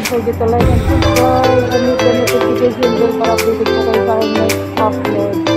don't forget to like and subscribe and hit the notification bell para updated po kayo sa aking next upload.